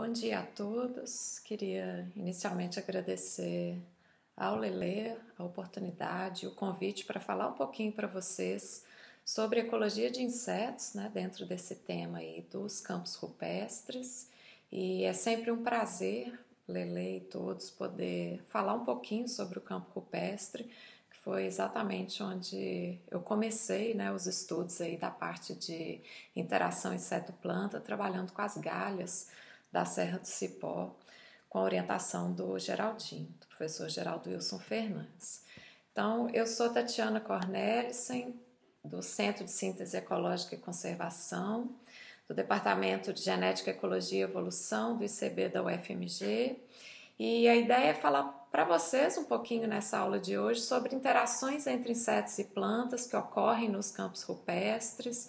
bom dia a todos. Queria inicialmente agradecer ao Lele a oportunidade, o convite para falar um pouquinho para vocês sobre ecologia de insetos, né, dentro desse tema aí dos campos rupestres. E é sempre um prazer, Lele e todos, poder falar um pouquinho sobre o campo rupestre, que foi exatamente onde eu comecei, né, os estudos aí da parte de interação inseto-planta, trabalhando com as galhas da Serra do Cipó, com a orientação do Geraldinho, do professor Geraldo Wilson Fernandes. Então, eu sou Tatiana Cornelissen, do Centro de Síntese Ecológica e Conservação, do Departamento de Genética, Ecologia e Evolução do ICB da UFMG. E a ideia é falar para vocês um pouquinho nessa aula de hoje sobre interações entre insetos e plantas que ocorrem nos campos rupestres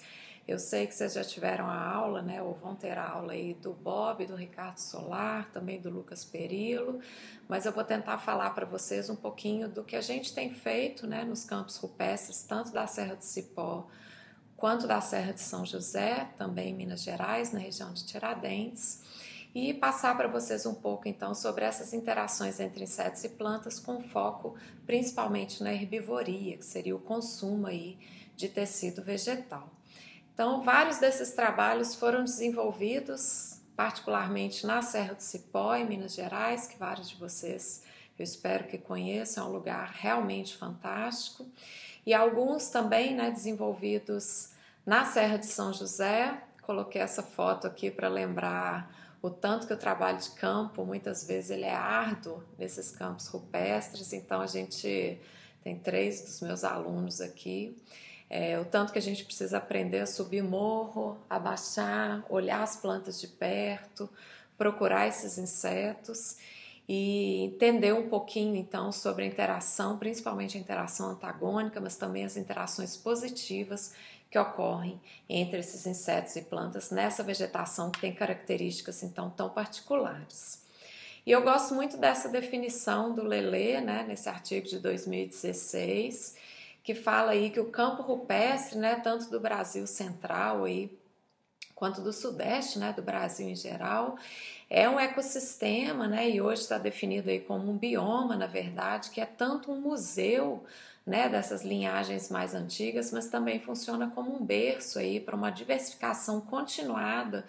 eu sei que vocês já tiveram a aula, né, ou vão ter a aula aí do Bob, do Ricardo Solar, também do Lucas Perillo, mas eu vou tentar falar para vocês um pouquinho do que a gente tem feito, né, nos campos rupestres, tanto da Serra do Cipó quanto da Serra de São José, também em Minas Gerais, na região de Tiradentes, e passar para vocês um pouco então sobre essas interações entre insetos e plantas com foco principalmente na herbivoria, que seria o consumo aí de tecido vegetal. Então, vários desses trabalhos foram desenvolvidos, particularmente na Serra do Cipó, em Minas Gerais, que vários de vocês eu espero que conheçam, é um lugar realmente fantástico. E alguns também né, desenvolvidos na Serra de São José. Coloquei essa foto aqui para lembrar o tanto que o trabalho de campo, muitas vezes, ele é árduo nesses campos rupestres. Então, a gente tem três dos meus alunos aqui é, o tanto que a gente precisa aprender a subir morro, abaixar, olhar as plantas de perto, procurar esses insetos e entender um pouquinho então sobre a interação, principalmente a interação antagônica, mas também as interações positivas que ocorrem entre esses insetos e plantas nessa vegetação que tem características então tão particulares. E eu gosto muito dessa definição do Lelê, né, nesse artigo de 2016, que fala aí que o campo rupestre, né, tanto do Brasil central aí, quanto do sudeste, né, do Brasil em geral, é um ecossistema, né, e hoje está definido aí como um bioma, na verdade, que é tanto um museu, né, dessas linhagens mais antigas, mas também funciona como um berço aí para uma diversificação continuada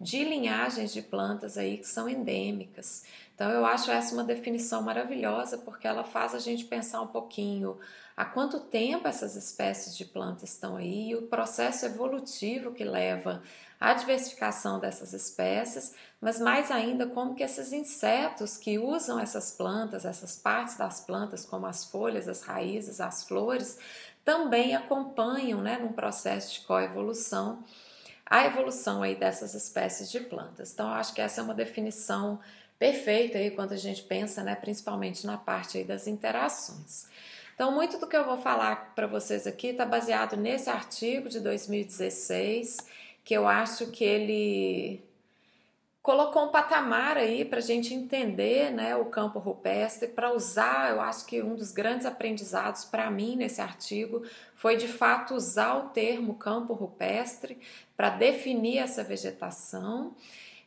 de linhagens de plantas aí que são endêmicas. Então eu acho essa uma definição maravilhosa porque ela faz a gente pensar um pouquinho há quanto tempo essas espécies de plantas estão aí e o processo evolutivo que leva à diversificação dessas espécies, mas mais ainda como que esses insetos que usam essas plantas, essas partes das plantas, como as folhas, as raízes, as flores, também acompanham, né, num processo de coevolução, a evolução aí dessas espécies de plantas. Então, eu acho que essa é uma definição perfeita aí quando a gente pensa, né, principalmente na parte aí das interações. Então, muito do que eu vou falar para vocês aqui está baseado nesse artigo de 2016, que eu acho que ele colocou um patamar aí para a gente entender né, o campo rupestre, para usar, eu acho que um dos grandes aprendizados para mim nesse artigo foi de fato usar o termo campo rupestre para definir essa vegetação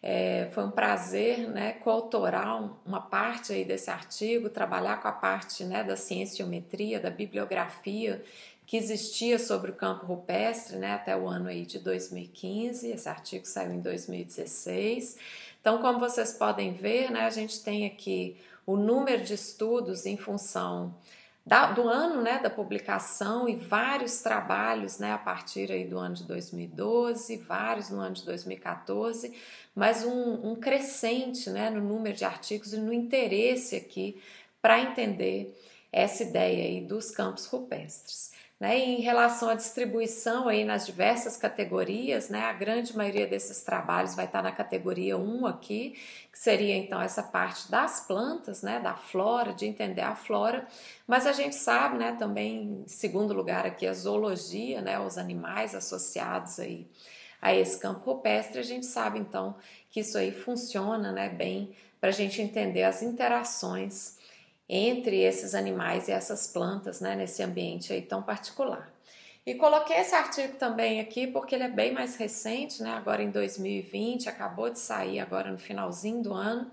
é, foi um prazer né, coautorar uma parte aí desse artigo, trabalhar com a parte né, da cienciometria, da bibliografia que existia sobre o campo rupestre né, até o ano aí de 2015. Esse artigo saiu em 2016. Então, como vocês podem ver, né, a gente tem aqui o número de estudos em função da, do ano né, da publicação e vários trabalhos né, a partir aí do ano de 2012, vários no ano de 2014, mas um, um crescente né, no número de artigos e no interesse aqui para entender essa ideia aí dos campos rupestres. Né? Em relação à distribuição aí nas diversas categorias, né, a grande maioria desses trabalhos vai estar na categoria 1 aqui, que seria então essa parte das plantas, né, da flora, de entender a flora, mas a gente sabe, né, também em segundo lugar aqui a zoologia, né, os animais associados aí a esse campo rupestre, a gente sabe então que isso aí funciona, né, bem para a gente entender as interações entre esses animais e essas plantas, né, nesse ambiente aí tão particular. E coloquei esse artigo também aqui porque ele é bem mais recente, né? Agora em 2020, acabou de sair agora no finalzinho do ano,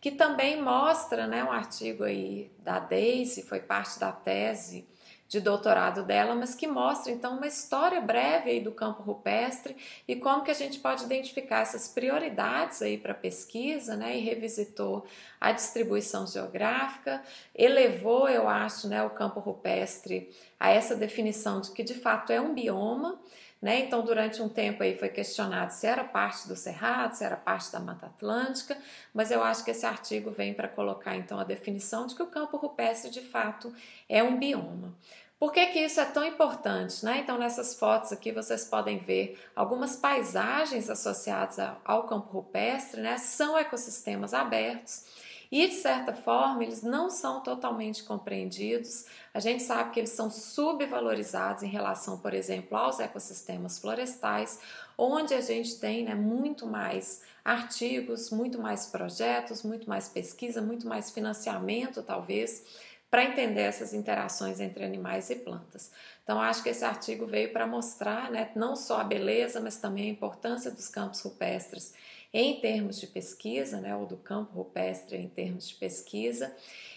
que também mostra, né, um artigo aí da Daisy, foi parte da tese de doutorado dela, mas que mostra então uma história breve aí do campo rupestre e como que a gente pode identificar essas prioridades aí para pesquisa, né? E revisitou a distribuição geográfica, elevou, eu acho, né, o campo rupestre a essa definição de que de fato é um bioma. Né? Então, durante um tempo aí foi questionado se era parte do Cerrado, se era parte da Mata Atlântica, mas eu acho que esse artigo vem para colocar então a definição de que o campo rupestre de fato é um bioma. Por que, que isso é tão importante? Né? Então, nessas fotos aqui vocês podem ver algumas paisagens associadas ao campo rupestre, né? são ecossistemas abertos e, de certa forma, eles não são totalmente compreendidos. A gente sabe que eles são subvalorizados em relação, por exemplo, aos ecossistemas florestais, onde a gente tem né, muito mais artigos, muito mais projetos, muito mais pesquisa, muito mais financiamento, talvez para entender essas interações entre animais e plantas. Então, acho que esse artigo veio para mostrar né, não só a beleza, mas também a importância dos campos rupestres em termos de pesquisa, né, ou do campo rupestre em termos de pesquisa,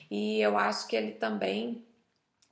e eu acho que ele também,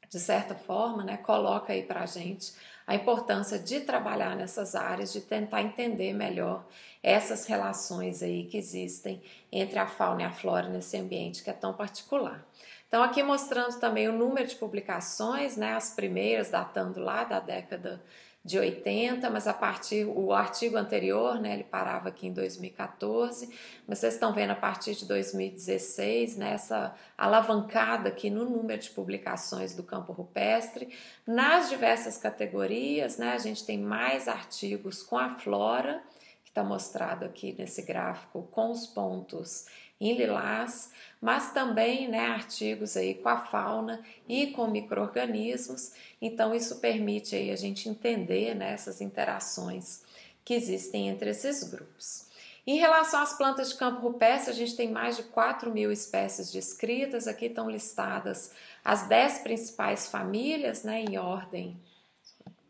de certa forma, né, coloca aí para a gente a importância de trabalhar nessas áreas, de tentar entender melhor essas relações aí que existem entre a fauna e a flora nesse ambiente que é tão particular. Então, aqui mostrando também o número de publicações, né, as primeiras datando lá da década de 80, mas a partir o artigo anterior, né, ele parava aqui em 2014, mas vocês estão vendo a partir de 2016, né, essa alavancada aqui no número de publicações do campo rupestre, nas diversas categorias, né, a gente tem mais artigos com a flora, que está mostrado aqui nesse gráfico com os pontos em lilás, mas também né, artigos aí com a fauna e com micro-organismos. Então, isso permite aí a gente entender né, essas interações que existem entre esses grupos. Em relação às plantas de campo rupestre, a gente tem mais de 4 mil espécies descritas. Aqui estão listadas as 10 principais famílias, né, em ordem.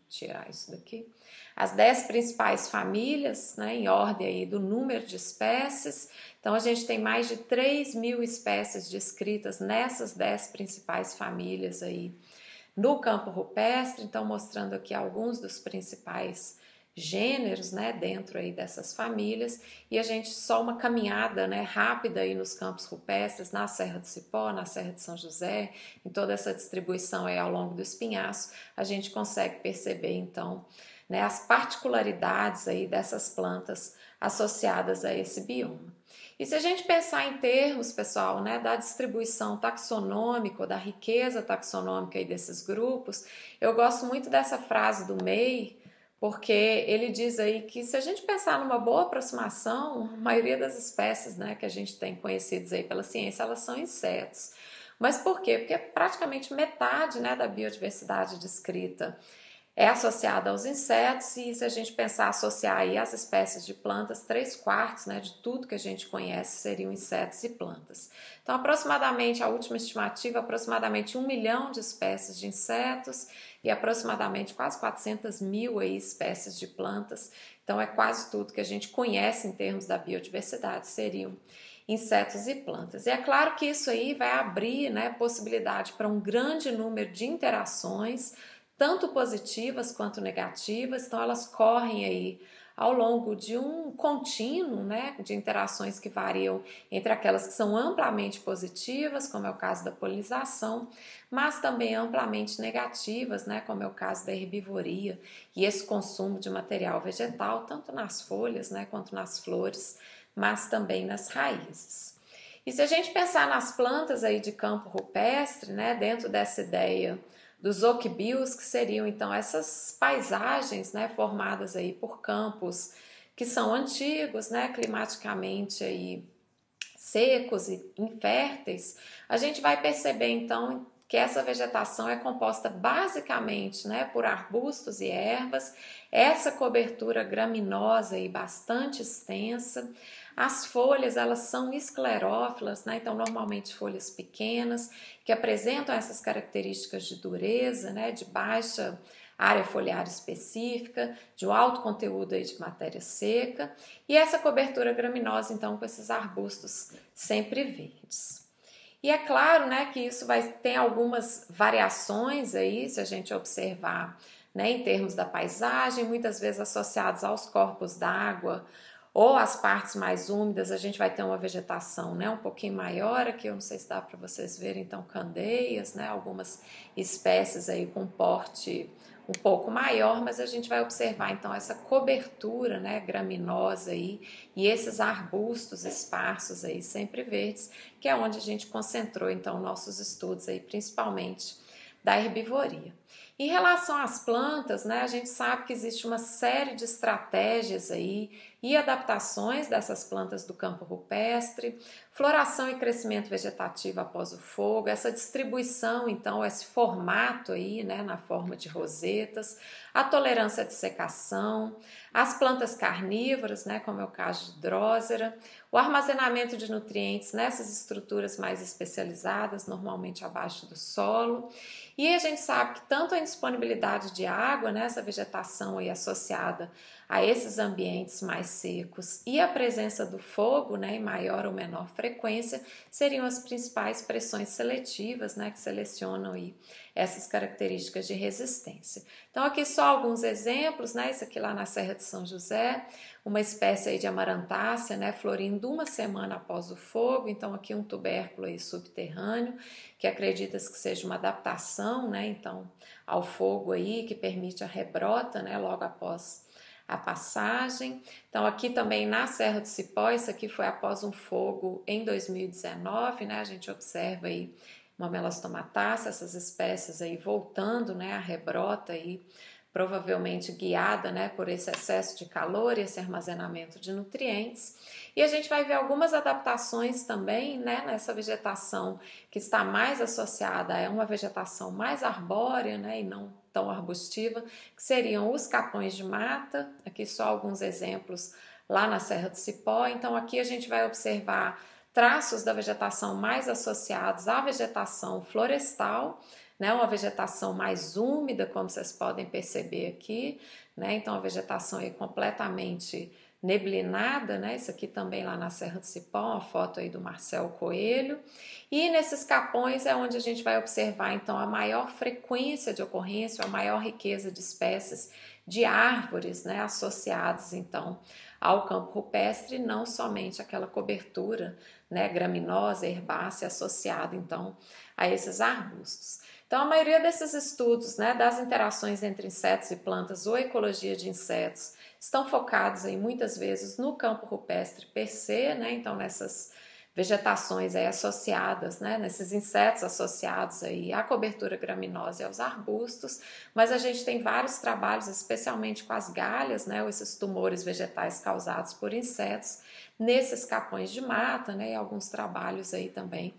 Tirar isso daqui. As 10 principais famílias, né, em ordem aí do número de espécies. Então, a gente tem mais de 3 mil espécies descritas nessas 10 principais famílias aí no campo rupestre. Então, mostrando aqui alguns dos principais gêneros, né, dentro aí dessas famílias, e a gente só uma caminhada, né, rápida aí nos campos rupestres, na Serra do Cipó, na Serra de São José, em toda essa distribuição aí ao longo do espinhaço, a gente consegue perceber então, né, as particularidades aí dessas plantas associadas a esse bioma. E se a gente pensar em termos, pessoal, né, da distribuição taxonômica, da riqueza taxonômica aí desses grupos, eu gosto muito dessa frase do May, porque ele diz aí que se a gente pensar numa boa aproximação, a maioria das espécies né, que a gente tem conhecidas aí pela ciência, elas são insetos. Mas por quê? Porque praticamente metade né, da biodiversidade descrita é associada aos insetos, e se a gente pensar associar aí as espécies de plantas, três quartos né, de tudo que a gente conhece seriam insetos e plantas. Então, aproximadamente, a última estimativa, aproximadamente um milhão de espécies de insetos e aproximadamente quase 400 mil aí, espécies de plantas. Então, é quase tudo que a gente conhece em termos da biodiversidade seriam insetos e plantas. E é claro que isso aí vai abrir né, possibilidade para um grande número de interações tanto positivas quanto negativas, então elas correm aí ao longo de um contínuo né, de interações que variam entre aquelas que são amplamente positivas, como é o caso da polinização, mas também amplamente negativas, né, como é o caso da herbivoria e esse consumo de material vegetal, tanto nas folhas né, quanto nas flores, mas também nas raízes. E se a gente pensar nas plantas aí de campo rupestre, né, dentro dessa ideia dos oquibios, que seriam então essas paisagens né, formadas aí por campos que são antigos, né, climaticamente aí secos e inférteis, a gente vai perceber então que essa vegetação é composta basicamente né, por arbustos e ervas, essa cobertura graminosa e bastante extensa. As folhas, elas são esclerófilas, né? então normalmente folhas pequenas, que apresentam essas características de dureza, né? de baixa área foliar específica, de um alto conteúdo aí de matéria seca, e essa cobertura graminosa, então, com esses arbustos sempre verdes. E é claro, né, que isso vai ter algumas variações aí, se a gente observar, né, em termos da paisagem, muitas vezes associados aos corpos d'água ou as partes mais úmidas, a gente vai ter uma vegetação, né, um pouquinho maior, aqui eu não sei se dá para vocês verem, então candeias, né, algumas espécies aí com porte um pouco maior, mas a gente vai observar então essa cobertura, né, graminosa aí e esses arbustos esparsos aí sempre verdes, que é onde a gente concentrou então nossos estudos aí, principalmente da herbivoria. Em relação às plantas, né, a gente sabe que existe uma série de estratégias aí e adaptações dessas plantas do campo rupestre, floração e crescimento vegetativo após o fogo, essa distribuição, então, esse formato aí, né, na forma de rosetas, a tolerância de secação, as plantas carnívoras, né, como é o caso de drósera, o armazenamento de nutrientes nessas estruturas mais especializadas, normalmente abaixo do solo. E a gente sabe que tanto a indisponibilidade de água, né, essa vegetação aí associada a esses ambientes mais secos e a presença do fogo, né, em maior ou menor frequência, seriam as principais pressões seletivas, né, que selecionam aí essas características de resistência. Então aqui só alguns exemplos, né, isso aqui lá na Serra de São José, uma espécie aí de amarantácea, né, florindo uma semana após o fogo, então aqui um tubérculo aí subterrâneo, que acredita-se que seja uma adaptação, né, então ao fogo aí, que permite a rebrota, né, logo após a passagem. Então, aqui também na Serra do Cipó, isso aqui foi após um fogo em 2019, né? A gente observa aí uma melastomatácea, essas espécies aí voltando, né? A rebrota aí, provavelmente guiada, né? Por esse excesso de calor e esse armazenamento de nutrientes. E a gente vai ver algumas adaptações também, né? Nessa vegetação que está mais associada a uma vegetação mais arbórea, né? E não tão arbustiva, que seriam os capões de mata, aqui só alguns exemplos lá na Serra do Cipó. Então, aqui a gente vai observar traços da vegetação mais associados à vegetação florestal, né, uma vegetação mais úmida, como vocês podem perceber aqui, né, então a vegetação é completamente neblinada, né? Isso aqui também lá na Serra do Cipó, uma foto aí do Marcel Coelho. E nesses capões é onde a gente vai observar então a maior frequência de ocorrência, a maior riqueza de espécies de árvores, né, associadas então ao campo rupestre, não somente aquela cobertura, né, graminosa, herbácea associada então a esses arbustos. Então, a maioria desses estudos, né, das interações entre insetos e plantas ou ecologia de insetos, estão focados aí muitas vezes no campo rupestre per se, né? Então nessas vegetações aí associadas, né, nesses insetos associados aí à cobertura graminosa e aos arbustos, mas a gente tem vários trabalhos, especialmente com as galhas, né, ou esses tumores vegetais causados por insetos, nesses capões de mata, né, e alguns trabalhos aí também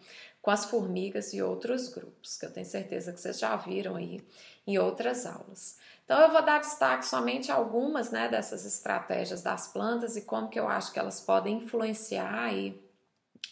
com as formigas e outros grupos, que eu tenho certeza que vocês já viram aí em outras aulas. Então eu vou dar destaque somente a algumas né, dessas estratégias das plantas e como que eu acho que elas podem influenciar aí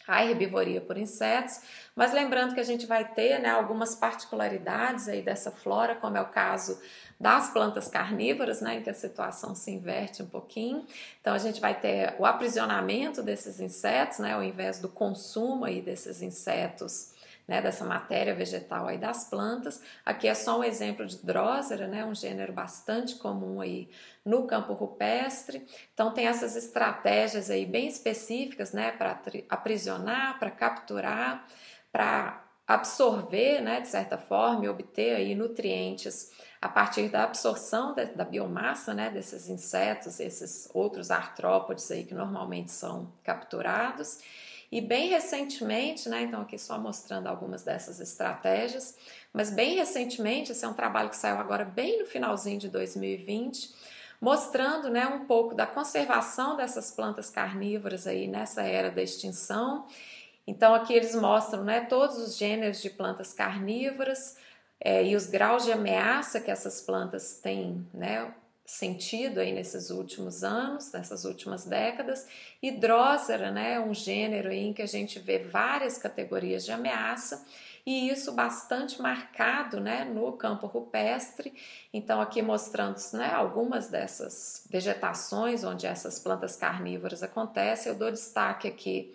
a herbivoria por insetos, mas lembrando que a gente vai ter né, algumas particularidades aí dessa flora, como é o caso das plantas carnívoras, né, em que a situação se inverte um pouquinho. Então a gente vai ter o aprisionamento desses insetos, né, ao invés do consumo aí desses insetos né, dessa matéria vegetal aí das plantas. Aqui é só um exemplo de Drosera, né, um gênero bastante comum aí no campo rupestre. Então tem essas estratégias aí bem específicas, né, para aprisionar, para capturar, para absorver, né, de certa forma, e obter aí nutrientes a partir da absorção de, da biomassa, né, desses insetos, esses outros artrópodes aí que normalmente são capturados. E bem recentemente, né, então aqui só mostrando algumas dessas estratégias, mas bem recentemente, esse é um trabalho que saiu agora bem no finalzinho de 2020, mostrando né, um pouco da conservação dessas plantas carnívoras aí nessa era da extinção. Então aqui eles mostram né, todos os gêneros de plantas carnívoras é, e os graus de ameaça que essas plantas têm, né, sentido aí nesses últimos anos, nessas últimas décadas. E Drosera, né, é um gênero em que a gente vê várias categorias de ameaça e isso bastante marcado né, no campo rupestre. Então, aqui mostrando né, algumas dessas vegetações onde essas plantas carnívoras acontecem, eu dou destaque aqui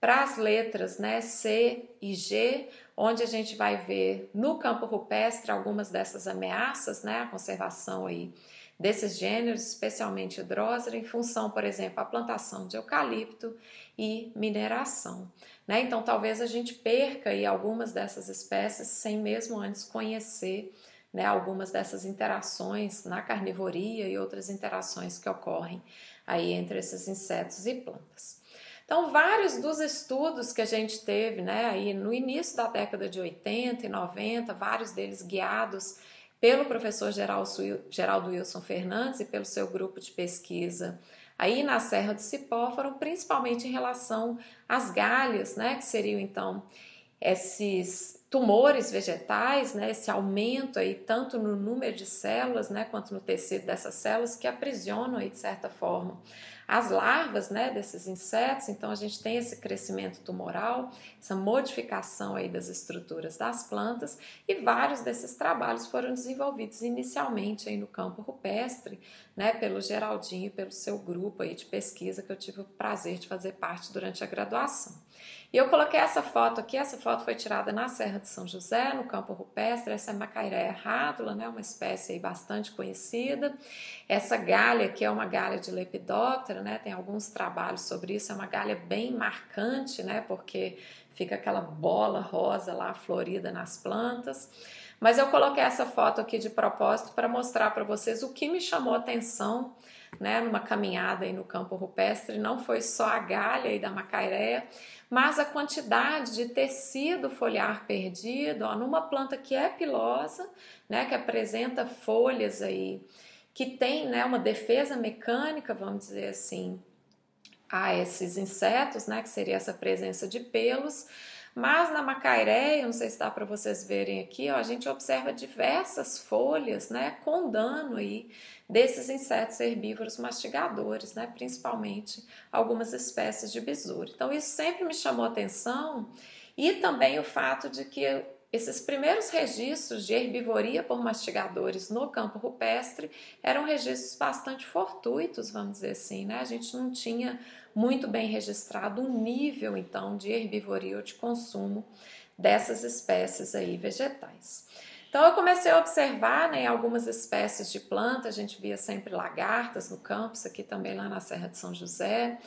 para as letras né, C e G, onde a gente vai ver no campo rupestre algumas dessas ameaças, né, a conservação aí desses gêneros, especialmente hidrósera, em função, por exemplo, a plantação de eucalipto e mineração. Né? Então, talvez a gente perca aí algumas dessas espécies sem mesmo antes conhecer né, algumas dessas interações na carnivoria e outras interações que ocorrem aí entre esses insetos e plantas. Então, vários dos estudos que a gente teve né, aí no início da década de 80 e 90, vários deles guiados pelo professor Geraldo Wilson Fernandes e pelo seu grupo de pesquisa aí na Serra do Cipó, foram principalmente em relação às galhas, né, que seriam então esses tumores vegetais, né, esse aumento aí tanto no número de células, né, quanto no tecido dessas células que aprisionam aí de certa forma as larvas né, desses insetos, então a gente tem esse crescimento tumoral, essa modificação aí das estruturas das plantas e vários desses trabalhos foram desenvolvidos inicialmente aí no campo rupestre, né, pelo Geraldinho e pelo seu grupo aí de pesquisa que eu tive o prazer de fazer parte durante a graduação. E eu coloquei essa foto aqui, essa foto foi tirada na Serra de São José, no campo rupestre, essa é Macairé rádula, né, uma espécie bastante conhecida. Essa galha que é uma galha de Lepidoptera, né, tem alguns trabalhos sobre isso, é uma galha bem marcante, né, porque fica aquela bola rosa lá florida nas plantas. Mas eu coloquei essa foto aqui de propósito para mostrar para vocês o que me chamou a atenção né, numa caminhada aí no campo rupestre, não foi só a galha aí da macairé, mas a quantidade de tecido foliar perdido, ó, numa planta que é pilosa, né, que apresenta folhas aí, que tem, né, uma defesa mecânica, vamos dizer assim, a esses insetos, né, que seria essa presença de pelos, mas na macairé, eu não sei se dá para vocês verem aqui, ó, a gente observa diversas folhas, né, com dano aí desses insetos herbívoros mastigadores, né, principalmente algumas espécies de besouro. Então isso sempre me chamou atenção e também o fato de que esses primeiros registros de herbivoria por mastigadores no campo rupestre eram registros bastante fortuitos, vamos dizer assim, né? A gente não tinha muito bem registrado um nível então de herbivoria ou de consumo dessas espécies aí vegetais. Então eu comecei a observar né, algumas espécies de plantas, a gente via sempre lagartas no campo, isso aqui também lá na Serra de São José,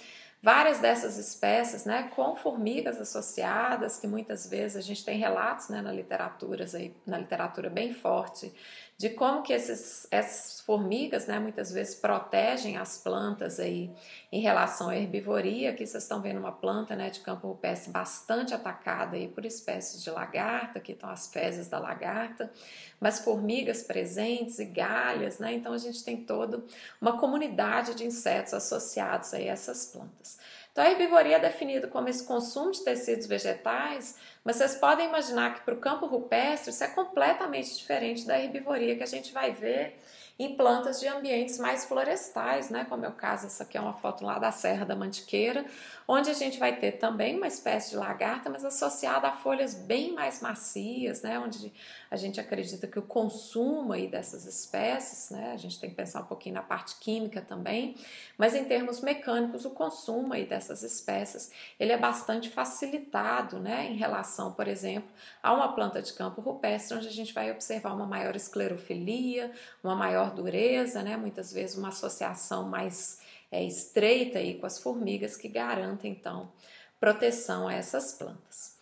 várias dessas espécies, né, com formigas associadas, que muitas vezes a gente tem relatos, né, na literatura, aí, na literatura bem forte, de como que esses, essas formigas, né, muitas vezes protegem as plantas aí em relação à herbivoria. Aqui vocês estão vendo uma planta, né, de campo rupestre bastante atacada aí por espécies de lagarta, aqui estão as fezes da lagarta, mas formigas presentes e galhas, né, então a gente tem toda uma comunidade de insetos associados a essas plantas. Então, a herbivoria é definida como esse consumo de tecidos vegetais, mas vocês podem imaginar que para o campo rupestre isso é completamente diferente da herbivoria que a gente vai ver em plantas de ambientes mais florestais, né? Como é o caso, essa aqui é uma foto lá da Serra da Mantiqueira, onde a gente vai ter também uma espécie de lagarta, mas associada a folhas bem mais macias, né? Onde a gente acredita que o consumo aí dessas espécies, né? A gente tem que pensar um pouquinho na parte química também, mas em termos mecânicos, o consumo aí dessas espécies, ele é bastante facilitado, né? Em relação, por exemplo, a uma planta de campo rupestre, onde a gente vai observar uma maior esclerofilia, uma maior dureza, né? muitas vezes uma associação mais é, estreita aí com as formigas que garantem então proteção a essas plantas.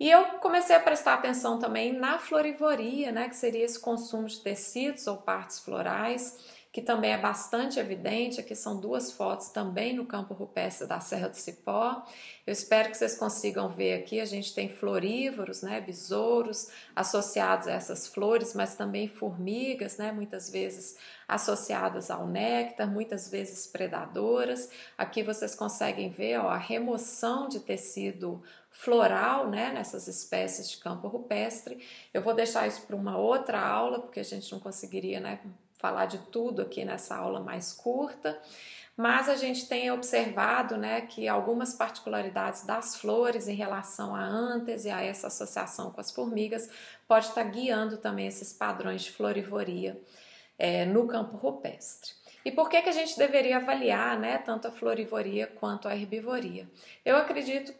E eu comecei a prestar atenção também na florivoria, né, que seria esse consumo de tecidos ou partes florais que também é bastante evidente. Aqui são duas fotos também no campo rupestre da Serra do Cipó. Eu espero que vocês consigam ver aqui. A gente tem florívoros, né, besouros associados a essas flores, mas também formigas, né, muitas vezes associadas ao néctar, muitas vezes predadoras. Aqui vocês conseguem ver ó, a remoção de tecido floral, né, nessas espécies de campo rupestre. Eu vou deixar isso para uma outra aula, porque a gente não conseguiria, né, falar de tudo aqui nessa aula mais curta, mas a gente tem observado né, que algumas particularidades das flores em relação à antes e a essa associação com as formigas pode estar guiando também esses padrões de florivoria é, no campo rupestre. E por que, que a gente deveria avaliar né, tanto a florivoria quanto a herbivoria? Eu acredito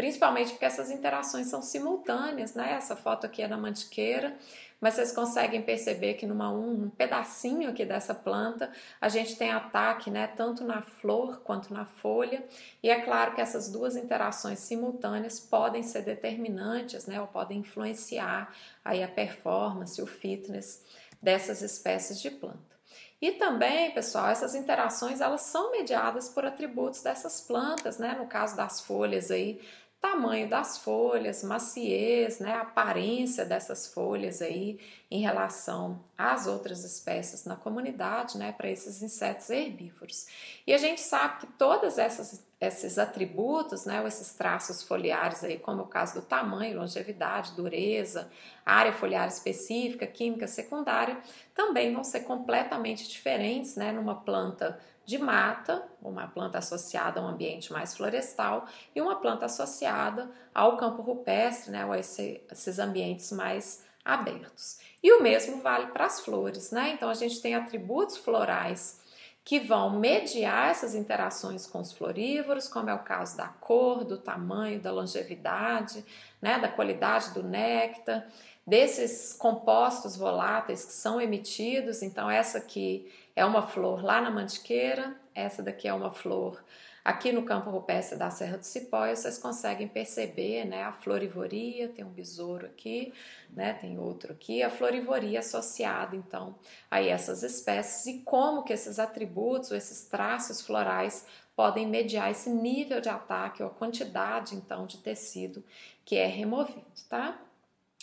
principalmente porque essas interações são simultâneas, né? Essa foto aqui é na mantiqueira, mas vocês conseguem perceber que numa um, um pedacinho aqui dessa planta a gente tem ataque, né? Tanto na flor quanto na folha. E é claro que essas duas interações simultâneas podem ser determinantes, né? Ou podem influenciar aí a performance, o fitness dessas espécies de planta. E também, pessoal, essas interações elas são mediadas por atributos dessas plantas, né? No caso das folhas aí, tamanho das folhas, maciez, né, aparência dessas folhas aí em relação às outras espécies na comunidade, né, para esses insetos herbívoros. E a gente sabe que todas essas esses atributos, né, esses traços foliares aí, como o caso do tamanho, longevidade, dureza, área foliar específica, química secundária, também vão ser completamente diferentes, né, numa planta de mata, uma planta associada a um ambiente mais florestal, e uma planta associada ao campo rupestre, né, ou a esse, esses ambientes mais abertos. E o mesmo vale para as flores, né? Então a gente tem atributos florais que vão mediar essas interações com os florívoros, como é o caso da cor, do tamanho, da longevidade, né, da qualidade do néctar, desses compostos voláteis que são emitidos. Então, essa aqui é uma flor lá na Mantiqueira, essa daqui é uma flor aqui no campo rupestre da Serra do Cipó, vocês conseguem perceber, né, a florivoria, tem um besouro aqui, né, tem outro aqui, a florivoria associada, então, a essas espécies e como que esses atributos, esses traços florais podem mediar esse nível de ataque ou a quantidade, então, de tecido que é removido, tá?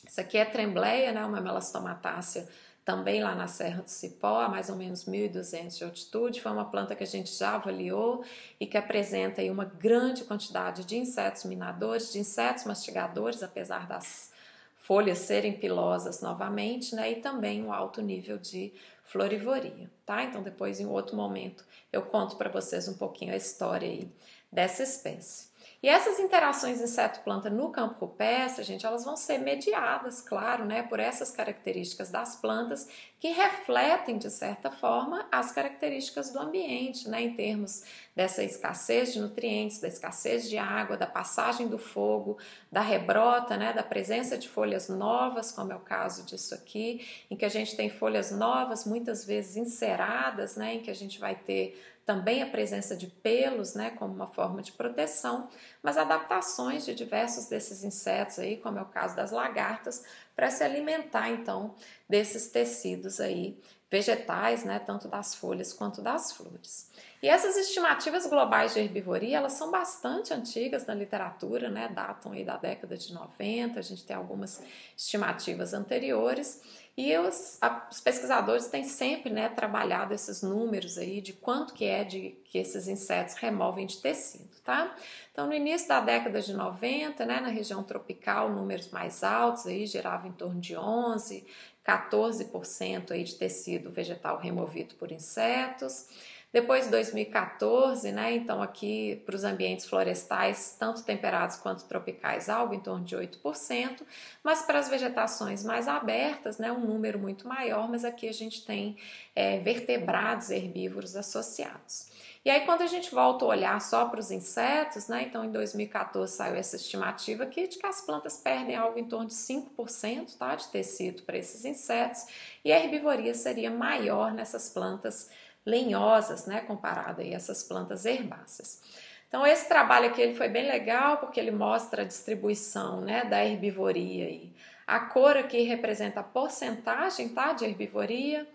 Isso aqui é trembleia, né, uma melastomatácea também lá na Serra do Cipó, a mais ou menos 1.200 de altitude. Foi uma planta que a gente já avaliou e que apresenta aí uma grande quantidade de insetos minadores, de insetos mastigadores, apesar das folhas serem pilosas novamente, né? E também um alto nível de florivoria, tá? Então depois em outro momento eu conto para vocês um pouquinho a história aí dessa espécie. E essas interações inseto-planta no campo rupestre, gente, elas vão ser mediadas, claro, né, por essas características das plantas que refletem, de certa forma, as características do ambiente, né, em termos dessa escassez de nutrientes, da escassez de água, da passagem do fogo, da rebrota, né, da presença de folhas novas, como é o caso disso aqui, em que a gente tem folhas novas, muitas vezes enceradas, né, em que a gente vai ter também a presença de pelos, né, como uma forma de proteção, mas adaptações de diversos desses insetos aí, como é o caso das lagartas, para se alimentar então desses tecidos aí vegetais, né, tanto das folhas quanto das flores. E essas estimativas globais de herbivoria, elas são bastante antigas na literatura, né, datam aí da década de 90, a gente tem algumas estimativas anteriores, e os, a, os, pesquisadores têm sempre né, trabalhado esses números aí de quanto que é de que esses insetos removem de tecido, tá? Então, no início da década de 90, né, na região tropical, números mais altos aí giravam em torno de 11, 14% aí de tecido vegetal removido por insetos. Depois de 2014, né, então aqui para os ambientes florestais, tanto temperados quanto tropicais, algo em torno de 8%, mas para as vegetações mais abertas, né, um número muito maior, mas aqui a gente tem é, vertebrados herbívoros associados. E aí, quando a gente volta a olhar só para os insetos, né? Então, em 2014 saiu essa estimativa aqui de que as plantas perdem algo em torno de 5% tá, de tecido para esses insetos, e a herbivoria seria maior nessas plantas lenhosas, né, comparado a essas plantas herbáceas. Então esse trabalho aqui ele foi bem legal porque ele mostra a distribuição, né, da herbivoria aí. A cor aqui representa a porcentagem, tá, de herbivoria.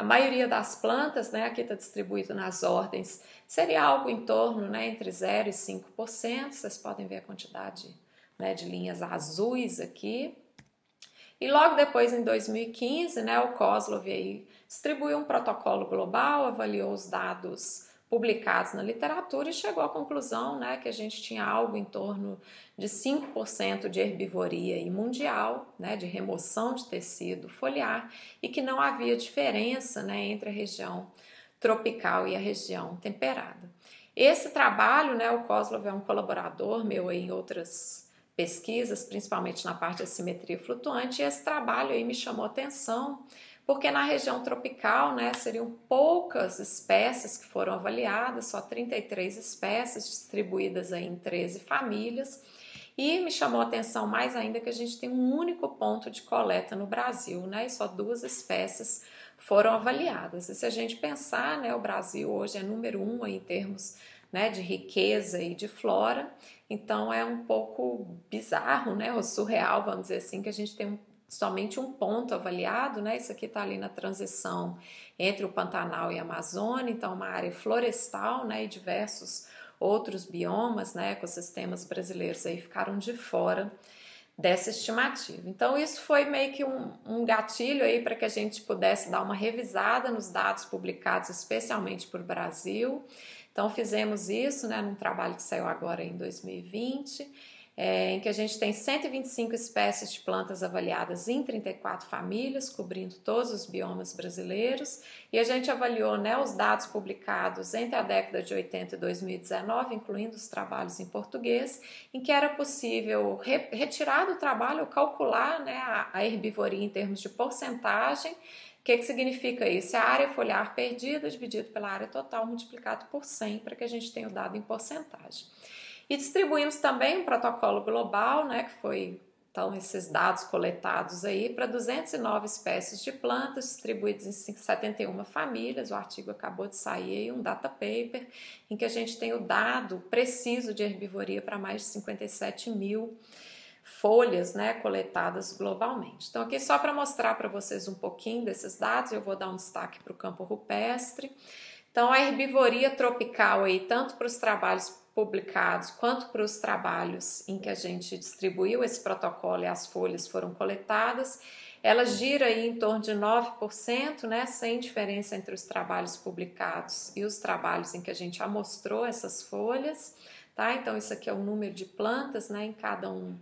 A maioria das plantas, né, aqui está distribuído nas ordens, seria algo em torno, né, entre 0 e 5%. Vocês podem ver a quantidade, né, de linhas azuis aqui. E logo depois, em 2015, né, o Kozlov aí distribuiu um protocolo global, avaliou os dados publicados na literatura e chegou à conclusão né, que a gente tinha algo em torno de 5% de herbivoria mundial, né, de remoção de tecido foliar, e que não havia diferença né, entre a região tropical e a região temperada. Esse trabalho, né, o Kozlov é um colaborador meu em outras pesquisas, principalmente na parte de simetria flutuante, e esse trabalho aí me chamou atenção porque na região tropical, né, seriam poucas espécies que foram avaliadas, só 33 espécies distribuídas aí em 13 famílias. E me chamou a atenção mais ainda que a gente tem um único ponto de coleta no Brasil, né, e só duas espécies foram avaliadas. E se a gente pensar, né, o Brasil hoje é número um em termos né, de riqueza e de flora, então é um pouco bizarro, né, ou surreal, vamos dizer assim, que a gente tem um somente um ponto avaliado, né? Isso aqui está ali na transição entre o Pantanal e a Amazônia, então uma área florestal, né? E diversos outros biomas, né? Ecossistemas brasileiros aí ficaram de fora dessa estimativa. Então isso foi meio que um, um gatilho aí para que a gente pudesse dar uma revisada nos dados publicados, especialmente por Brasil. Então fizemos isso, né? Num trabalho que saiu agora em 2020 é, em que a gente tem 125 espécies de plantas avaliadas em 34 famílias, cobrindo todos os biomas brasileiros, e a gente avaliou né, os dados publicados entre a década de 80 e 2019, incluindo os trabalhos em português, em que era possível re retirar do trabalho, calcular né, a, herbivoria em termos de porcentagem. O que, que significa isso? A área foliar perdida dividido pela área total multiplicado por 100 para que a gente tenha o dado em porcentagem. E distribuímos também um protocolo global, né, que foi então esses dados coletados aí para 209 espécies de plantas distribuídas em 71 famílias. O artigo acabou de sair aí, um data paper, em que a gente tem o dado preciso de herbivoria para mais de 57 mil folhas né, coletadas globalmente. Então, aqui só para mostrar para vocês um pouquinho desses dados, eu vou dar um destaque para o campo rupestre. Então, a herbivoria tropical aí, tanto para os trabalhos publicados, quanto para os trabalhos em que a gente distribuiu esse protocolo e as folhas foram coletadas, ela gira aí em torno de 9%, né, sem diferença entre os trabalhos publicados e os trabalhos em que a gente amostrou essas folhas, tá? Então isso aqui é o número de plantas, né, em cada um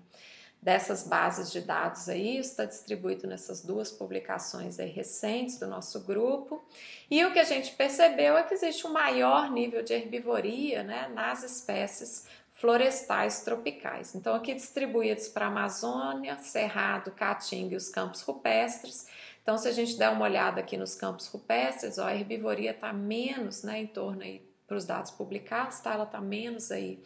dessas bases de dados aí, está distribuído nessas duas publicações aí recentes do nosso grupo. E o que a gente percebeu é que existe um maior nível de herbivoria né, nas espécies florestais tropicais. Então, aqui distribuídos para a Amazônia, Cerrado, Caatinga e os campos rupestres. Então, se a gente der uma olhada aqui nos campos rupestres, ó, a herbivoria está menos, né, em torno aí, para os dados publicados, tá? ela está menos aí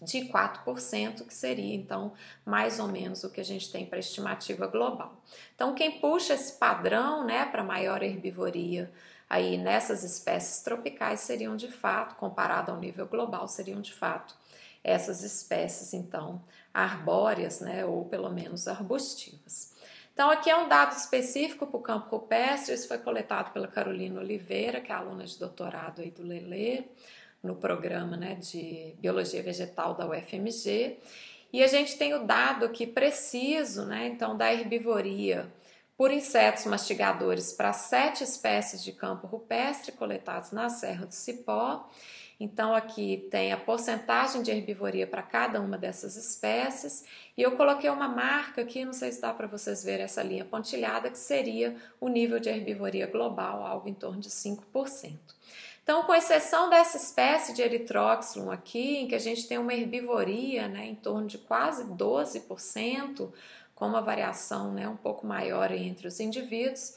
de 4%, que seria então mais ou menos o que a gente tem para estimativa global. Então, quem puxa esse padrão né, para maior herbivoria aí nessas espécies tropicais seriam de fato, comparado ao nível global, seriam de fato essas espécies então arbóreas, né, ou pelo menos arbustivas. Então, aqui é um dado específico para o campo rupestre, isso foi coletado pela Carolina Oliveira, que é aluna de doutorado aí do Lelê no programa né, de Biologia Vegetal da UFMG. E a gente tem o dado aqui preciso, né, então, da herbivoria por insetos mastigadores para sete espécies de campo rupestre coletados na Serra do Cipó. Então, aqui tem a porcentagem de herbivoria para cada uma dessas espécies, e eu coloquei uma marca aqui, não sei se dá para vocês verem essa linha pontilhada, que seria o nível de herbivoria global, algo em torno de 5%. Então, com exceção dessa espécie de Erythroxylum aqui, em que a gente tem uma herbivoria né, em torno de quase 12%, com uma variação né, um pouco maior entre os indivíduos,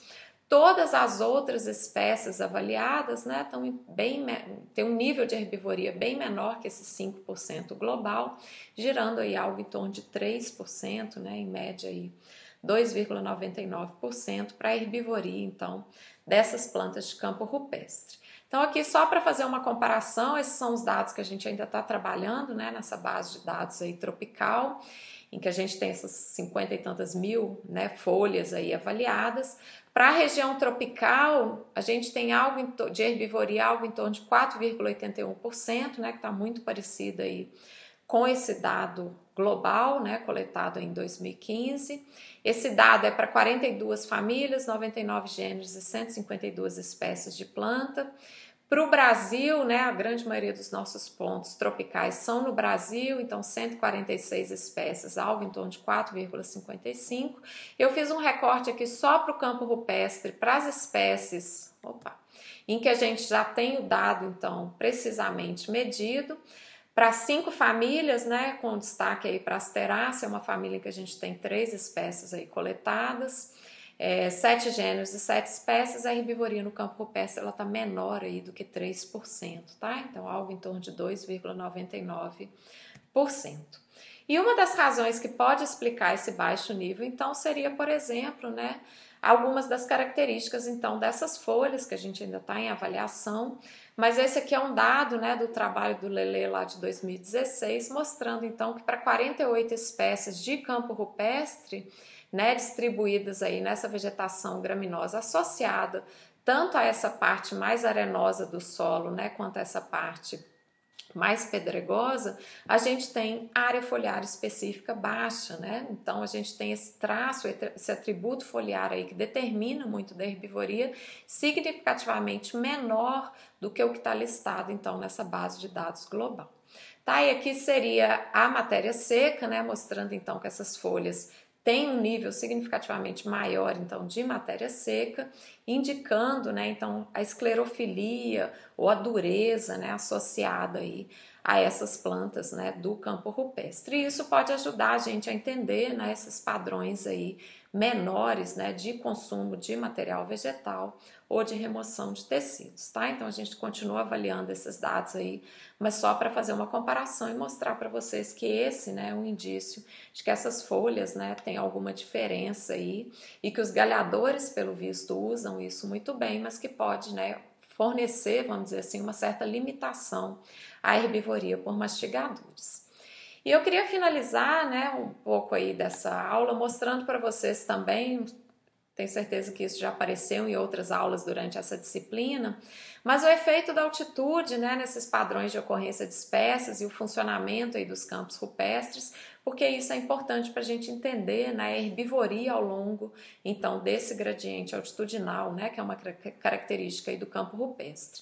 todas as outras espécies avaliadas né, estão bem, têm um nível de herbivoria bem menor que esse 5% global, girando aí algo em torno de 3%, né, em média aí 2,99% para a herbivoria, então, dessas plantas de campo rupestre. Então, aqui só para fazer uma comparação, esses são os dados que a gente ainda está trabalhando né, nessa base de dados aí tropical, em que a gente tem essas 50 e tantas mil né, folhas aí avaliadas. Para a região tropical, a gente tem algo de herbivoria algo em torno de 4,81%, né, que está muito parecido aí com esse dado global, né, coletado em 2015. Esse dado é para 42 famílias, 99 gêneros e 152 espécies de planta. Para o Brasil, né, a grande maioria dos nossos pontos tropicais são no Brasil, então 146 espécies, algo em torno de 4,55. Eu fiz um recorte aqui só para o campo rupestre, para as espécies, opa, em que a gente já tem o dado, então, precisamente medido. Para cinco famílias, né, com destaque aí para a Asterácea, uma família que a gente tem três espécies aí coletadas é, sete gêneros e sete espécies, a herbivoria no campo rupestre ela está menor aí do que 3%, tá? Então, algo em torno de 2,99%. E uma das razões que pode explicar esse baixo nível, então, seria, por exemplo, né, algumas das características, então, dessas folhas, que a gente ainda está em avaliação, mas esse aqui é um dado, né, do trabalho do Lele lá de 2016, mostrando, então, que para 48 espécies de campo rupestre, né, distribuídas aí nessa vegetação graminosa associada tanto a essa parte mais arenosa do solo, né, quanto a essa parte mais pedregosa, a gente tem área foliar específica baixa, né? Então a gente tem esse traço, esse atributo foliar aí que determina muito da herbivoria, significativamente menor do que o que está listado então nessa base de dados global. Tá, e aqui seria a matéria seca, né? Mostrando então que essas folhas tem um nível significativamente maior então de matéria seca, indicando, né, então a esclerofilia ou a dureza, né, associada aí a essas plantas, né, do campo rupestre. E isso pode ajudar a gente a entender, né, esses padrões aí menores, né, de consumo de material vegetal ou de remoção de tecidos, tá? Então a gente continua avaliando esses dados aí, mas só para fazer uma comparação e mostrar para vocês que esse, né, é um indício de que essas folhas, né, tem alguma diferença aí e que os galhadores, pelo visto, usam isso muito bem, mas que pode, né, fornecer, vamos dizer assim, uma certa limitação à herbivoria por mastigadores. E eu queria finalizar, né, um pouco aí dessa aula mostrando para vocês também tenho certeza que isso já apareceu em outras aulas durante essa disciplina, mas o efeito da altitude, né, nesses padrões de ocorrência de espécies e o funcionamento aí dos campos rupestres, porque isso é importante para a gente entender né, a herbivoria ao longo então desse gradiente altitudinal, né, que é uma característica aí do campo rupestre.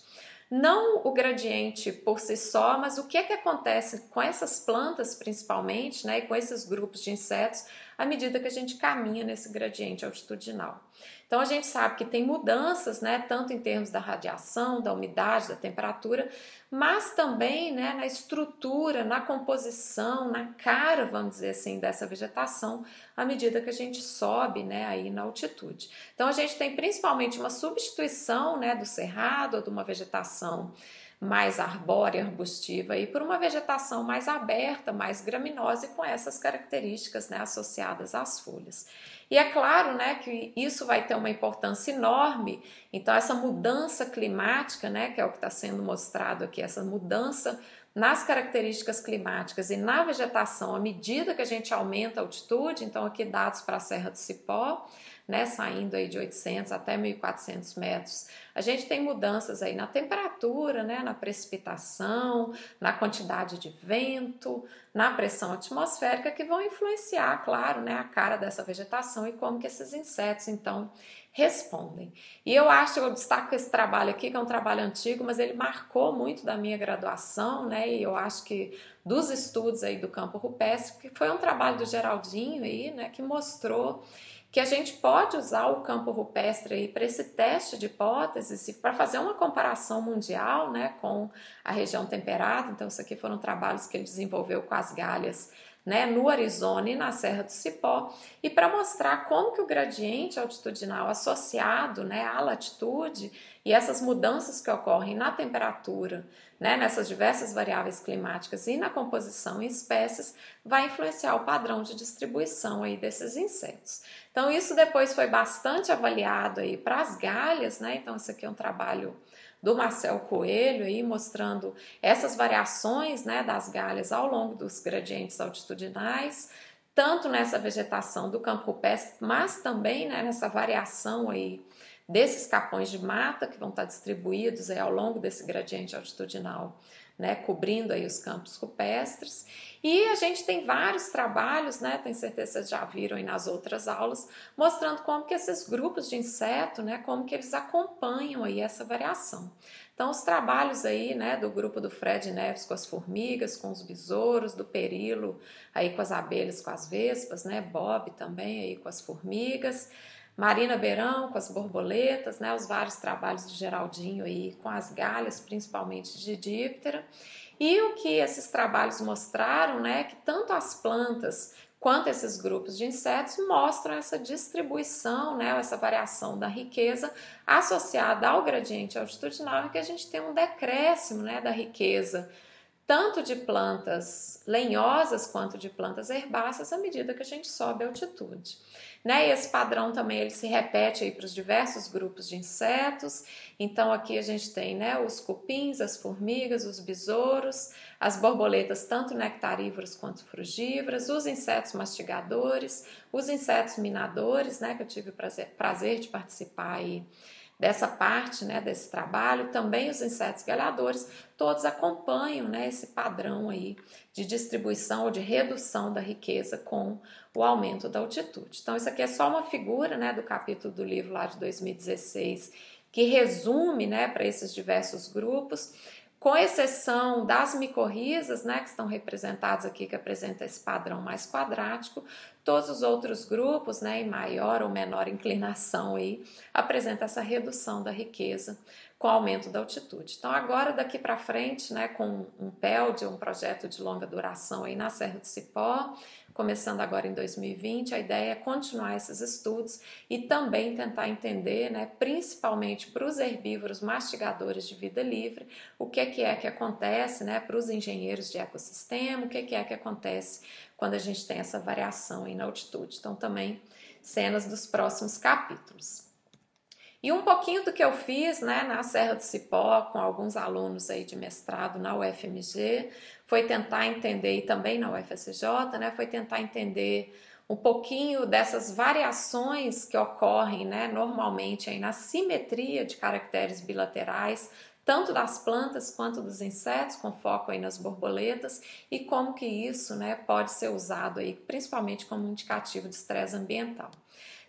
Não o gradiente por si só, mas o que é que acontece com essas plantas principalmente, né, e com esses grupos de insetos à medida que a gente caminha nesse gradiente altitudinal. Então a gente sabe que tem mudanças, né, tanto em termos da radiação, da umidade, da temperatura, mas também, né, na estrutura, na composição, na cara, vamos dizer assim, dessa vegetação, à medida que a gente sobe, né, aí na altitude. Então a gente tem principalmente uma substituição, né, do cerrado ou de uma vegetação mais arbórea, arbustiva e por uma vegetação mais aberta, mais graminosa e com essas características né, associadas às folhas. E é claro né, que isso vai ter uma importância enorme, então essa mudança climática, né, que é o que está sendo mostrado aqui, essa mudança nas características climáticas e na vegetação à medida que a gente aumenta a altitude, então aqui dados para a Serra do Cipó, né, saindo aí de 800 até 1400 metros. A gente tem mudanças aí na temperatura, né, na precipitação, na quantidade de vento, na pressão atmosférica que vão influenciar, claro, né, a cara dessa vegetação e como que esses insetos então respondem. E eu acho, eu destaco esse trabalho aqui, que é um trabalho antigo, mas ele marcou muito da minha graduação, né? E eu acho que dos estudos aí do campo rupestre, que foi um trabalho do Geraldinho aí, né, que mostrou que a gente pode usar o campo rupestre aí para esse teste de hipóteses e para fazer uma comparação mundial né, com a região temperada. Então, isso aqui foram trabalhos que ele desenvolveu com as galhas né, no Arizona e na Serra do Cipó, e para mostrar como que o gradiente altitudinal associado né, à latitude e essas mudanças que ocorrem na temperatura, né, nessas diversas variáveis climáticas e na composição em espécies, vai influenciar o padrão de distribuição aí desses insetos. Então, isso depois foi bastante avaliado para as galhas, né? Então, esse aqui é um trabalho do Marcel Coelho aí mostrando essas variações, né, das galhas ao longo dos gradientes altitudinais, tanto nessa vegetação do campo rupestre, mas também né, nessa variação aí desses capões de mata que vão estar distribuídos aí ao longo desse gradiente altitudinal né, cobrindo aí os campos rupestres. E a gente tem vários trabalhos, né, tenho certeza vocês já viram aí nas outras aulas, mostrando como que esses grupos de inseto, né, como que eles acompanham aí essa variação. Então, os trabalhos aí, né, do grupo do Fred Neves com as formigas, com os besouros, do Perilo aí com as abelhas, com as vespas, né, Bob também aí com as formigas, Marina Beirão com as borboletas, né, os vários trabalhos de Geraldinho aí com as galhas, principalmente de díptera. E o que esses trabalhos mostraram, né, que tanto as plantas quanto esses grupos de insetos mostram essa distribuição, né, essa variação da riqueza associada ao gradiente altitudinal, que a gente tem um decréscimo né, da riqueza tanto de plantas lenhosas quanto de plantas herbáceas à medida que a gente sobe a altitude. Né? E esse padrão também ele se repete aí para os diversos grupos de insetos. Então aqui a gente tem né, os cupins, as formigas, os besouros, as borboletas tanto nectarívoras quanto frugívoras, os insetos mastigadores, os insetos minadores, né, que eu tive o prazer, prazer de participar aí dessa parte, né, desse trabalho, também os insetos galhadores, todos acompanham, né, esse padrão aí de distribuição ou de redução da riqueza com o aumento da altitude. Então isso aqui é só uma figura, né, do capítulo do livro lá de 2016 que resume, né, para esses diversos grupos com exceção das micorrizas, né, que estão representadas aqui, que apresenta esse padrão mais quadrático, todos os outros grupos, né, em maior ou menor inclinação aí, apresenta essa redução da riqueza com aumento da altitude. Então agora daqui para frente, né, com um PELD, um projeto de longa duração aí na Serra do Cipó, começando agora em 2020, a ideia é continuar esses estudos e também tentar entender, né, principalmente para os herbívoros mastigadores de vida livre, o que é que, é que acontece né, para os engenheiros de ecossistema, o que é que, é que acontece quando a gente tem essa variação aí na altitude. Então, também cenas dos próximos capítulos. E um pouquinho do que eu fiz né, na Serra do Cipó com alguns alunos aí de mestrado na UFMG foi tentar entender, e também na UFSJ, né, foi tentar entender um pouquinho dessas variações que ocorrem né, normalmente aí na simetria de caracteres bilaterais, tanto das plantas quanto dos insetos, com foco aí nas borboletas, e como que isso né, pode ser usado aí, principalmente como indicativo de estresse ambiental.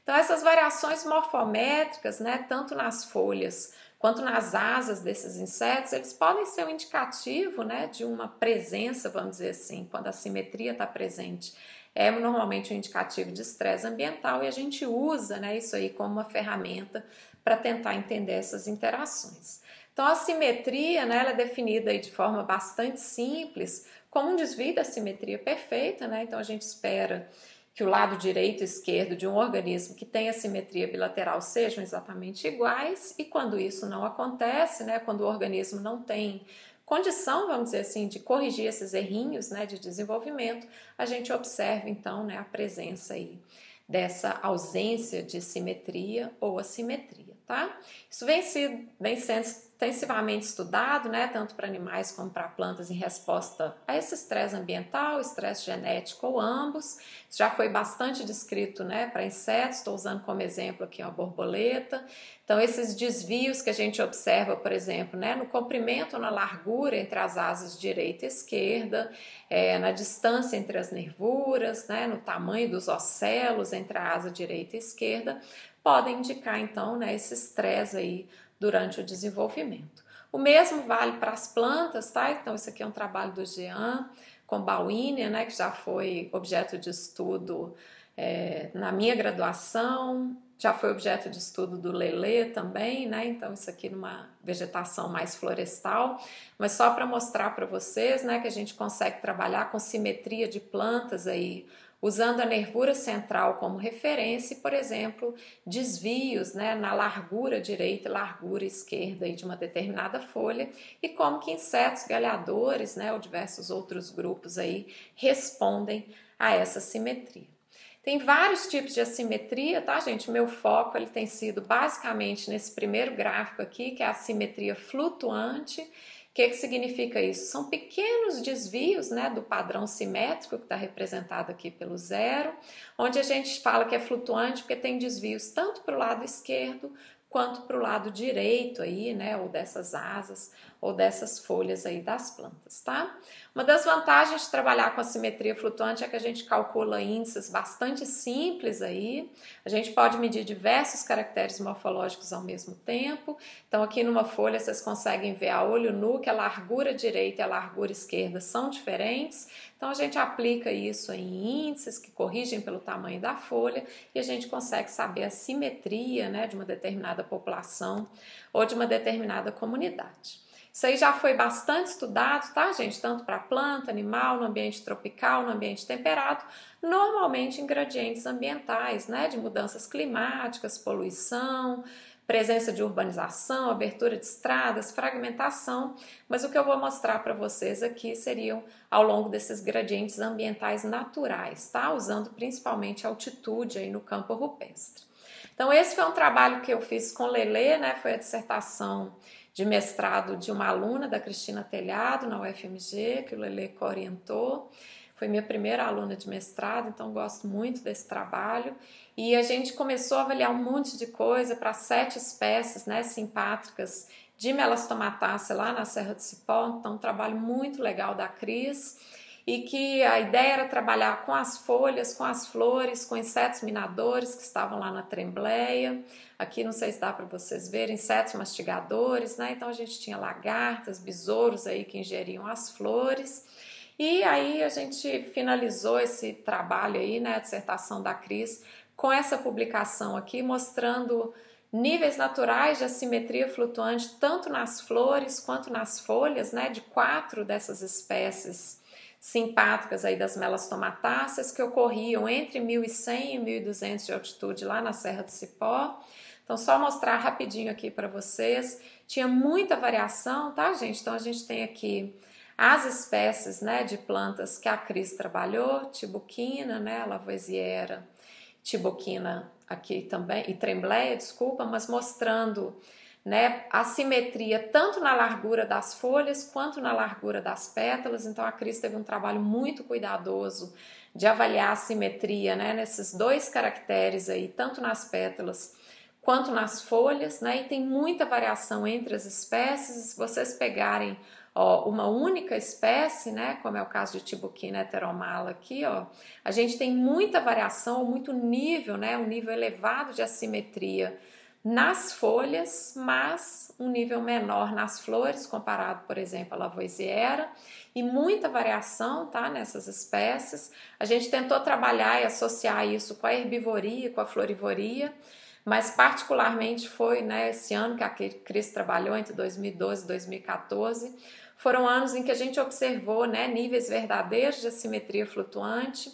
Então, essas variações morfométricas, né, tanto nas folhas quanto nas asas desses insetos, eles podem ser um indicativo né, de uma presença, vamos dizer assim, quando a simetria está presente. É normalmente um indicativo de estresse ambiental e a gente usa né, isso aí como uma ferramenta para tentar entender essas interações. Então, a simetria né, ela é definida de forma bastante simples como um desvio da simetria perfeita, né? Então, a gente espera que o lado direito e esquerdo de um organismo que tem a simetria bilateral sejam exatamente iguais, e quando isso não acontece, né, quando o organismo não tem condição, vamos dizer assim, de corrigir esses errinhos né, de desenvolvimento, a gente observa então né, a presença aí dessa ausência de simetria ou assimetria, tá? Isso vem, sido, vem sendo extensivamente estudado, né, tanto para animais como para plantas, em resposta a esse estresse ambiental, estresse genético ou ambos. Já foi bastante descrito né, para insetos, estou usando como exemplo aqui a borboleta. Então, esses desvios que a gente observa, por exemplo, né, no comprimento ou na largura entre as asas direita e esquerda, é, na distância entre as nervuras, né, no tamanho dos ocelos entre a asa direita e esquerda, podem indicar então né, esse estresse aí durante o desenvolvimento. O mesmo vale para as plantas, tá? Então, isso aqui é um trabalho do Jean com Bauínia, né, que já foi objeto de estudo é, na minha graduação, já foi objeto de estudo do Lelê também, né? Então, isso aqui numa vegetação mais florestal, mas só para mostrar para vocês, né, que a gente consegue trabalhar com simetria de plantas aí usando a nervura central como referência por exemplo, desvios né, na largura direita e largura esquerda de uma determinada folha e como que insetos galhadores né, ou diversos outros grupos aí respondem a essa simetria. Tem vários tipos de assimetria, tá, gente? Meu foco ele tem sido basicamente nesse primeiro gráfico aqui, que é a assimetria flutuante, o que, que significa isso? São pequenos desvios né, do padrão simétrico, que está representado aqui pelo zero, onde a gente fala que é flutuante porque tem desvios tanto para o lado esquerdo quanto para o lado direito aí, né, ou dessas asas, ou dessas folhas aí das plantas, tá? Uma das vantagens de trabalhar com a simetria flutuante é que a gente calcula índices bastante simples aí. A gente pode medir diversos caracteres morfológicos ao mesmo tempo. Então, aqui numa folha vocês conseguem ver a olho nu que a largura direita e a largura esquerda são diferentes. Então, a gente aplica isso em índices que corrigem pelo tamanho da folha e a gente consegue saber a simetria né, de uma determinada população ou de uma determinada comunidade. Isso aí já foi bastante estudado, tá, gente? Tanto para planta, animal, no ambiente tropical, no ambiente temperado, normalmente em gradientes ambientais, né? De mudanças climáticas, poluição, presença de urbanização, abertura de estradas, fragmentação, mas o que eu vou mostrar para vocês aqui seriam ao longo desses gradientes ambientais naturais, tá? Usando principalmente altitude aí no campo rupestre. Então esse foi um trabalho que eu fiz com Lele, né? Foi a dissertação de mestrado de uma aluna da Cristina Telhado na UFMG, que o Leleco orientou. Foi minha primeira aluna de mestrado, então gosto muito desse trabalho. E a gente começou a avaliar um monte de coisa para sete espécies né, simpátricas de melastomatácea lá na Serra do Cipó, então um trabalho muito legal da Cris e que a ideia era trabalhar com as folhas, com as flores, com insetos minadores que estavam lá na trembleia. Aqui não sei se dá para vocês verem, insetos mastigadores, né? Então a gente tinha lagartas, besouros aí que ingeriam as flores. E aí a gente finalizou esse trabalho aí, né, a dissertação da Cris, com essa publicação aqui mostrando níveis naturais de assimetria flutuante tanto nas flores quanto nas folhas, né, de quatro dessas espécies simpáticas aí das melastomatáceas que ocorriam entre 1100 e 1200 de altitude lá na Serra do Cipó. Então, só mostrar rapidinho aqui para vocês. Tinha muita variação, tá, gente? Então, a gente tem aqui as espécies né, de plantas que a Cris trabalhou, tibuquina, né, lavoisiera, tibuquina aqui também, e trembleia, desculpa, mas mostrando né, a simetria tanto na largura das folhas quanto na largura das pétalas. Então a Cris teve um trabalho muito cuidadoso de avaliar a simetria né, nesses dois caracteres aí, tanto nas pétalas quanto nas folhas, né? E tem muita variação entre as espécies. Se vocês pegarem ó, uma única espécie, né, como é o caso de Tibuquina heteromala aqui, ó, a gente tem muita variação, muito nível, né, um nível elevado de assimetria nas folhas, mas um nível menor nas flores, comparado, por exemplo, à lavoisiera, e muita variação tá, nessas espécies. A gente tentou trabalhar e associar isso com a herbivoria, com a florivoria, mas particularmente foi né, esse ano que a Cris trabalhou, entre 2012 e 2014, foram anos em que a gente observou né, níveis verdadeiros de assimetria flutuante,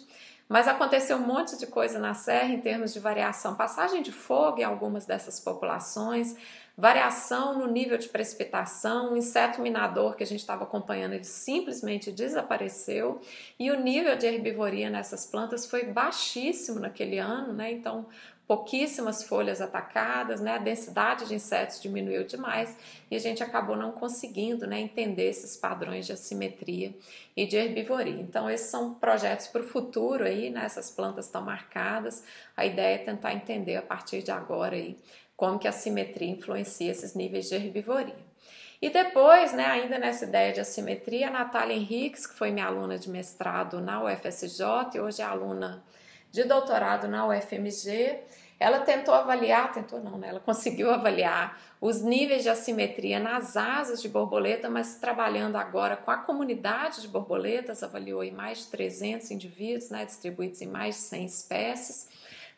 mas aconteceu um monte de coisa na Serra em termos de variação, passagem de fogo em algumas dessas populações, variação no nível de precipitação, o inseto minador que a gente estava acompanhando, ele simplesmente desapareceu e o nível de herbivoria nessas plantas foi baixíssimo naquele ano, né? Então, pouquíssimas folhas atacadas, né? A densidade de insetos diminuiu demais e a gente acabou não conseguindo, né, entender esses padrões de assimetria e de herbivoria. Então, esses são projetos para o futuro aí, né? Essas plantas estão marcadas. A ideia é tentar entender a partir de agora aí como que a assimetria influencia esses níveis de herbivoria. E depois, né, ainda nessa ideia de assimetria, a Natália Henriques, que foi minha aluna de mestrado na UFSJ e hoje é aluna de doutorado na UFMG, ela tentou avaliar, tentou não, né? Ela conseguiu avaliar os níveis de assimetria nas asas de borboleta, mas trabalhando agora com a comunidade de borboletas, avaliou em mais de 300 indivíduos, né, distribuídos em mais de 100 espécies,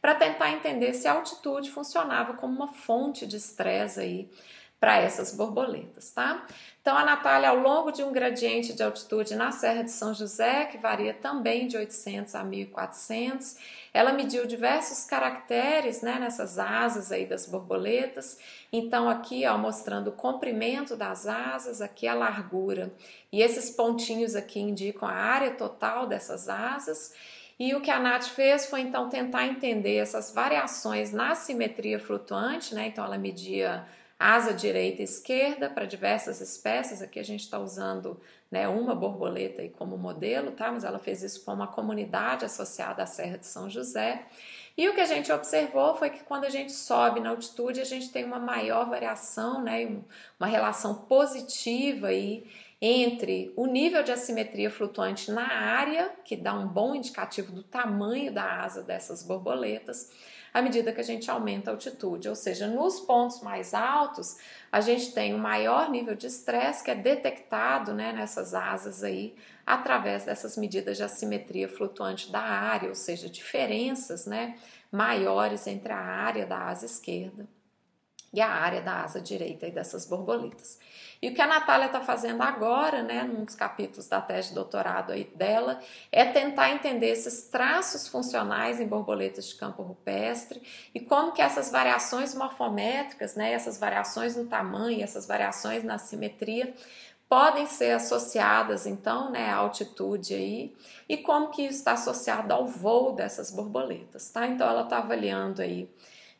para tentar entender se a altitude funcionava como uma fonte de estresse aí para essas borboletas, tá? Então a Natália, ao longo de um gradiente de altitude na Serra de São José, que varia também de 800 a 1400, ela mediu diversos caracteres, né, nessas asas aí das borboletas. Então aqui, ó, mostrando o comprimento das asas, aqui a largura. E esses pontinhos aqui indicam a área total dessas asas. E o que a Nath fez foi então tentar entender essas variações na simetria flutuante, né? Então ela media asa direita e esquerda para diversas espécies. Aqui a gente está usando né, uma borboleta aí como modelo, tá? Mas ela fez isso com uma comunidade associada à Serra de São José. E o que a gente observou foi que quando a gente sobe na altitude, a gente tem uma maior variação, né, uma relação positiva aí entre o nível de assimetria flutuante na área, que dá um bom indicativo do tamanho da asa dessas borboletas, à medida que a gente aumenta a altitude. Ou seja, nos pontos mais altos, a gente tem um maior nível de estresse que é detectado né, nessas asas aí através dessas medidas de assimetria flutuante da área, ou seja, diferenças né, maiores entre a área da asa esquerda e a área da asa direita e dessas borboletas. E o que a Natália está fazendo agora, né, num dos capítulos da tese de doutorado aí dela, é tentar entender esses traços funcionais em borboletas de campo rupestre e como que essas variações morfométricas, né, essas variações no tamanho, essas variações na simetria, podem ser associadas então né, à altitude aí e como que isso está associado ao voo dessas borboletas, tá? Então ela está avaliando aí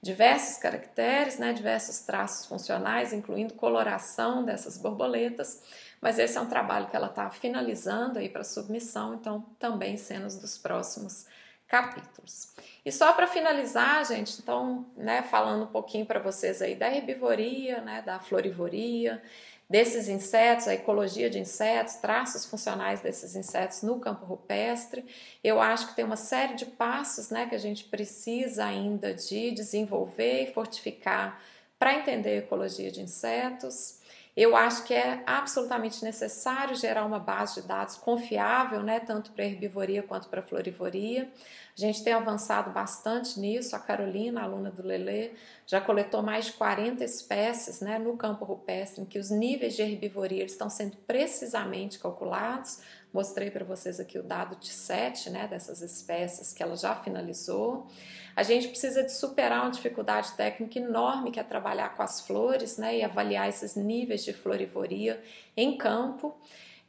diversos caracteres, né, diversos traços funcionais, incluindo coloração dessas borboletas, mas esse é um trabalho que ela está finalizando aí para submissão, então também cenas dos próximos capítulos. E só para finalizar, gente, então, né, falando um pouquinho para vocês aí da herbivoria, né, da florivoria, desses insetos, a ecologia de insetos, traços funcionais desses insetos no campo rupestre. Eu acho que tem uma série de passos né, que a gente precisa ainda de desenvolver e fortificar para entender a ecologia de insetos. Eu acho que é absolutamente necessário gerar uma base de dados confiável, né, tanto para herbivoria quanto para florivoria. A gente tem avançado bastante nisso. A Carolina, aluna do Lelê, já coletou mais de 40 espécies né, no campo rupestre, em que os níveis de herbivoria estão sendo precisamente calculados. Mostrei para vocês aqui o dado de 7 né, dessas espécies que ela já finalizou. A gente precisa de superar uma dificuldade técnica enorme que é trabalhar com as flores né, e avaliar esses níveis de florivoria em campo.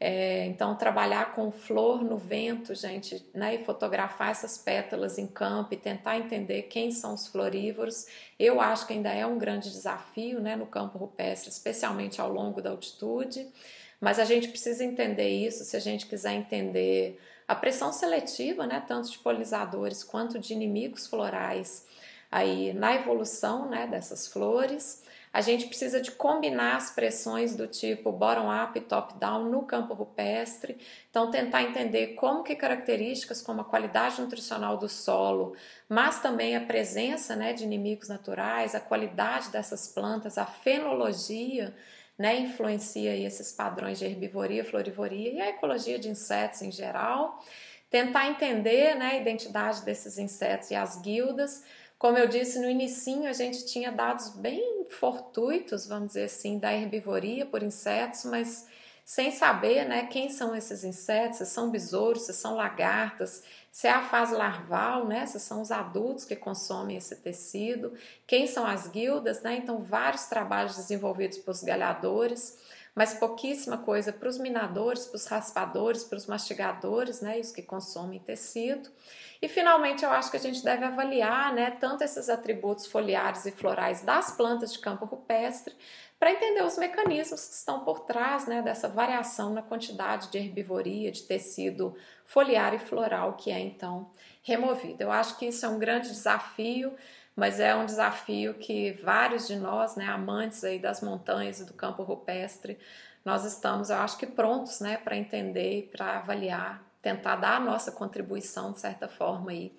É, então, trabalhar com flor no vento, gente, né, e fotografar essas pétalas em campo e tentar entender quem são os florívoros, eu acho que ainda é um grande desafio né, no campo rupestre, especialmente ao longo da altitude. Mas a gente precisa entender isso se a gente quiser entender a pressão seletiva, né, tanto de polinizadores quanto de inimigos florais aí na evolução né, dessas flores. A gente precisa de combinar as pressões do tipo bottom-up e top-down no campo rupestre. Então, tentar entender como que características como a qualidade nutricional do solo, mas também a presença né, de inimigos naturais, a qualidade dessas plantas, a fenologia, né, influencia esses padrões de herbivoria, florivoria e a ecologia de insetos em geral. Tentar entender né, a identidade desses insetos e as guildas como eu disse no inicinho, a gente tinha dados bem fortuitos, vamos dizer assim, da herbivoria por insetos, mas sem saber né, quem são esses insetos, se são besouros, se são lagartas, se é a fase larval, né, são os adultos que consomem esse tecido, quem são as guildas, né, então vários trabalhos desenvolvidos pelos galhadores, mas pouquíssima coisa para os minadores, para os raspadores, para os mastigadores, né, os que consomem tecido. E finalmente eu acho que a gente deve avaliar né, tanto esses atributos foliares e florais das plantas de campo rupestre para entender os mecanismos que estão por trás né, dessa variação na quantidade de herbivoria, de tecido foliar e floral que é então removido. Eu acho que isso é um grande desafio, mas é um desafio que vários de nós, né, amantes aí das montanhas e do campo rupestre, nós estamos, eu acho que prontos, né, para entender para avaliar tentar dar a nossa contribuição, de certa forma, aí,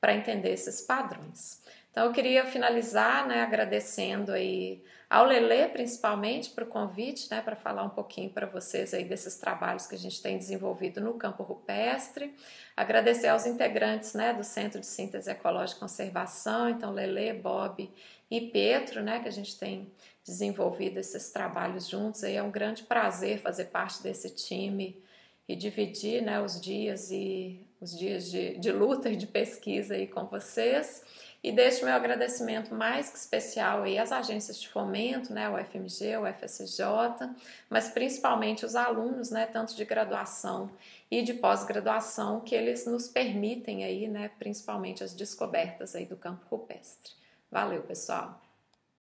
para entender esses padrões. Então, eu queria finalizar né, agradecendo aí ao Lele, principalmente, para o convite, né, para falar um pouquinho para vocês aí desses trabalhos que a gente tem desenvolvido no campo rupestre. Agradecer aos integrantes né, do Centro de Síntese Ecológica e Conservação, então Lele, Bob e Petro, né, que a gente tem desenvolvido esses trabalhos juntos. Aí é um grande prazer fazer parte desse time e dividir né, os dias e os dias de, de luta e de pesquisa aí com vocês. E deixo meu agradecimento mais que especial aí às agências de fomento, né, o FMG, o FSJ, mas principalmente os alunos, né, tanto de graduação e de pós-graduação, que eles nos permitem aí, né, principalmente as descobertas aí do campo rupestre. Valeu, pessoal!